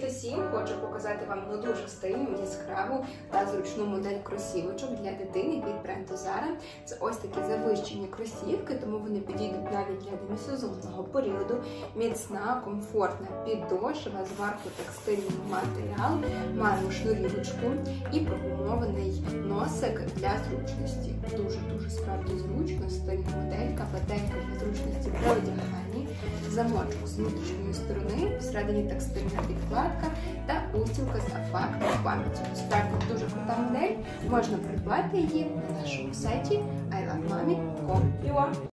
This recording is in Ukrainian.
Привіт усім! Хочу показати вам ну дуже стильну, яскраву та зручну модель кросівочок для дитини від бренду Zara. Це ось такі завищені кросівки, тому вони підійдуть навіть для демісезонного періоду. Міцна, комфортна підошва, зверху текстильний матеріал, маємо шнурівочку і прогумований носик для зручності. Дуже дуже справді зручно, стильна моделька, петелька для зручності по діагоналі, замочок з внутрішньої сторони, всередині текстильна підкладка та устілка з ефектом пам'яті. Справді дуже крута модель. Можна придбати її на нашому сайті ilovemami.com.